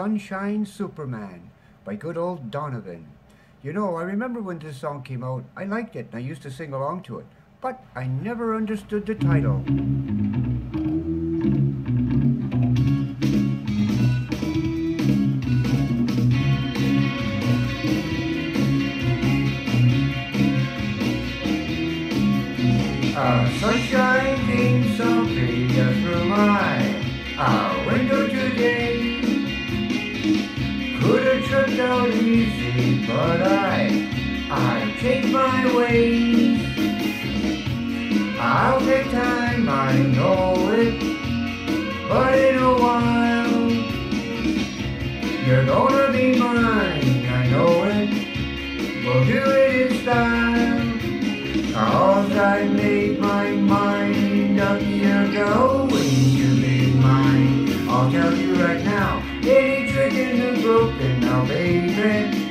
Sunshine Superman by good old Donovan. You know, I remember when this song came out, I liked it and I used to sing along to it, but I never understood the title. Uh, sunshine beams so clear through my uh, easy, but I, I changed my ways. I'll take time, I know it, but in a while, you're gonna be mine, I know it. We'll do it in style. Cause I made my mind up year ago when you made mine. I'll tell you right now, broken now, baby.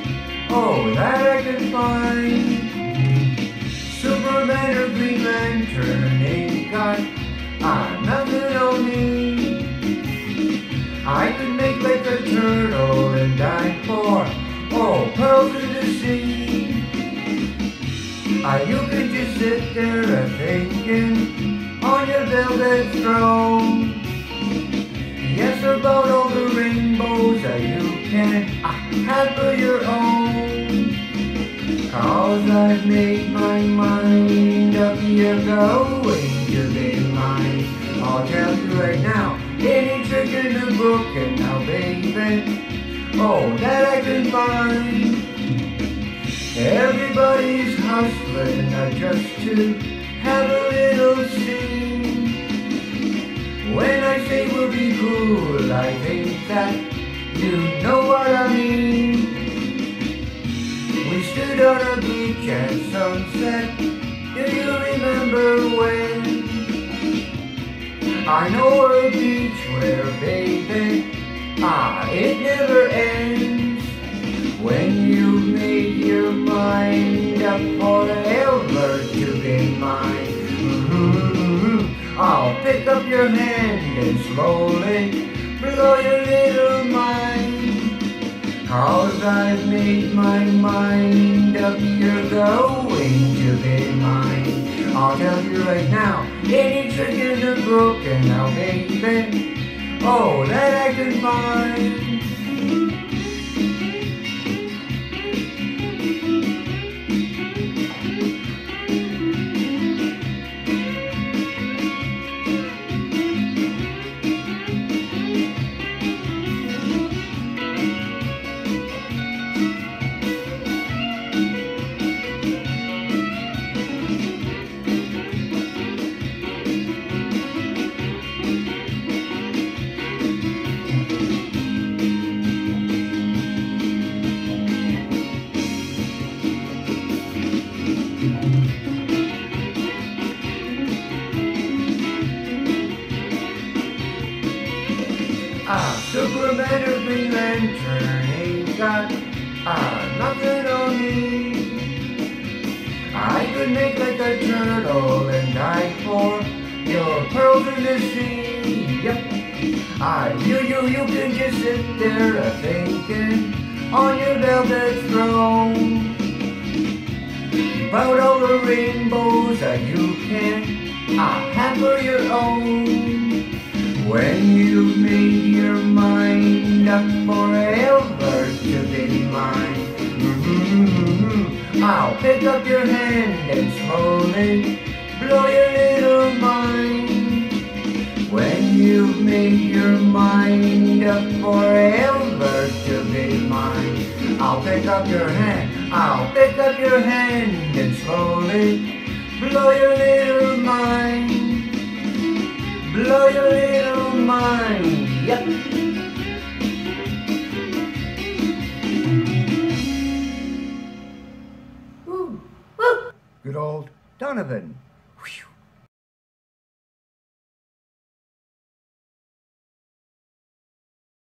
Oh, that I can find. Superman or Green Lantern ain't got ah, nothing on me. I could make like a turtle and die for, oh, pearls in the sea. Ah, you could just sit there a thinking on your velvet throne. Have for your own. Cause I've made my mind up you're going to be mine. I'll tell you right now, any trick in the book and now baby, oh that I can find. Everybody's hustling uh, just to have a little scene. When I say we'll be cool, I think that you know what I mean. We stood on a beach at sunset. Do you remember when? I know a beach where, baby, ah, it never ends. When you made your mind up forever to be mine. Mhm. I'll pick up your hand and slowly blow your little mind. Cause I've made my mind up, you're going to be mine. I'll tell you right now, any trick the book and now baby, oh that I can find. Superman or Green Lantern ain't got ah, nothing on me. I could make like a turtle and die for your pearls in the sea. Yep. Ah, you, you, you can just sit there a thinking on your velvet throne. About all the rainbows that you can ah, have for your own. When you've made your mind up forever to be mine, mm-hmm, I'll pick up your hand and slowly blow your little mind. When you've made your mind up forever to be mine, I'll pick up your hand, I'll pick up your hand and slowly blow your little mind. Blow your little yep. Woo. Good old Donovan.